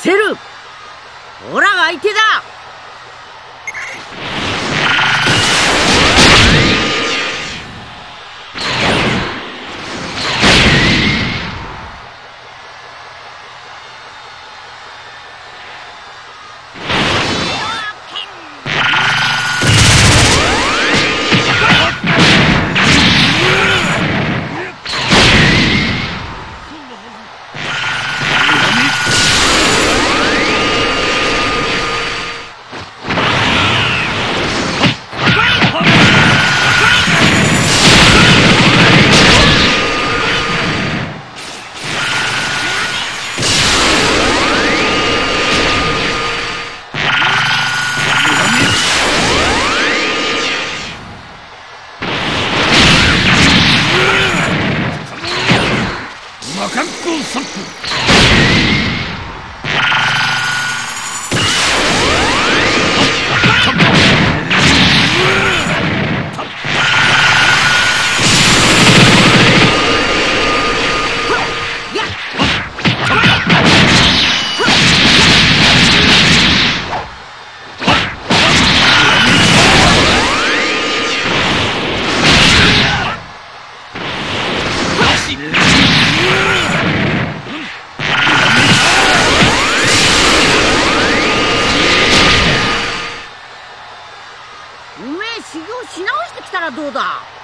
セルオラが相手だ。魔漢光散布。修行し直してきたらどうだ？